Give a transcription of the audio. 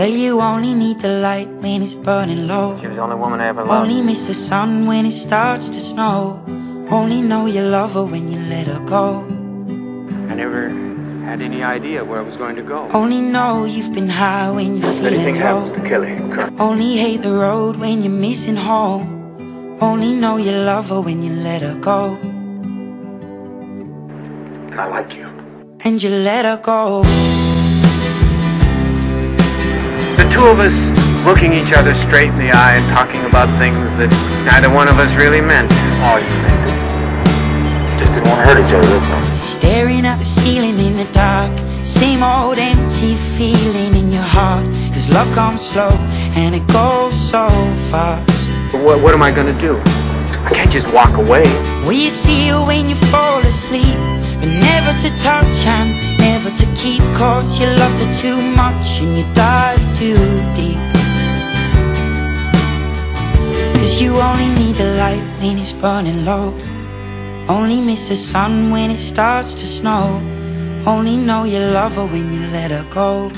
Well, you only need the light when it's burning low. She was the only woman I ever loved. Only miss the sun when it starts to snow. Only know you love her when you let her go. I never had any idea where I was going to go. Only know you've been high when you're if anything feeling low. happens to Kelly, Only hate the road when you're missing home. Only know you love her when you let her go. and I like you. And you let her go. The two of us looking each other straight in the eye and talking about things that neither one of us really meant. Oh, you meant it. Just didn't want to hurt each other, that's all. Staring at the ceiling in the dark. Same old empty feeling in your heart. Cause love comes slow and it goes so fast. But what, what am I going to do? I can't just walk away. Will you see her when you fall asleep? But never to touch and never to keep Cause you loved her too much and you dive too deep. Cause you only need the light when it's burning low. Only miss the sun when it starts to snow. Only know you love her when you let her go